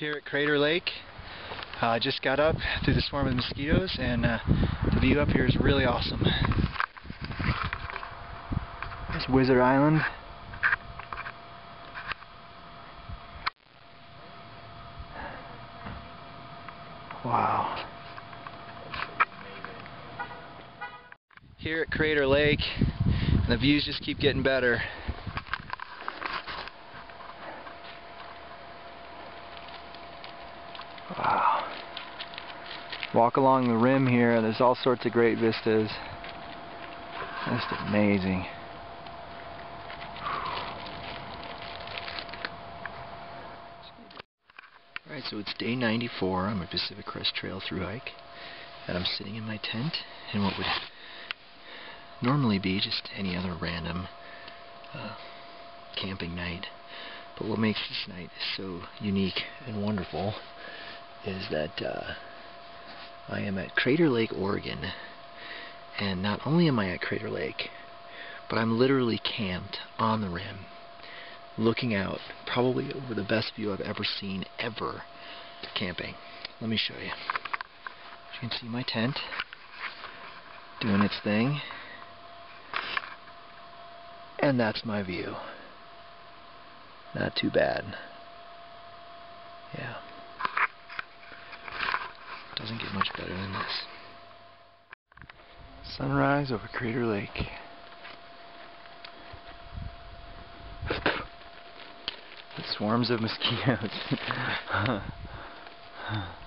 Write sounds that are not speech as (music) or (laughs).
here at Crater Lake. I uh, just got up through the swarm of mosquitoes and uh, the view up here is really awesome. There's Wizard Island. Wow. Here at Crater Lake, the views just keep getting better. Wow. Walk along the rim here, there's all sorts of great vistas. Just amazing. Alright, so it's day 94 on my Pacific Crest Trail through hike. And I'm sitting in my tent in what would normally be just any other random uh, camping night. But what makes this night so unique and wonderful is that uh, I am at Crater Lake, Oregon. And not only am I at Crater Lake, but I'm literally camped on the rim, looking out, probably over the best view I've ever seen, ever, camping. Let me show you. You can see my tent doing its thing. And that's my view. Not too bad. Yeah. Doesn't get much better than this. Sunrise over Crater Lake. The swarms of mosquitoes. (laughs)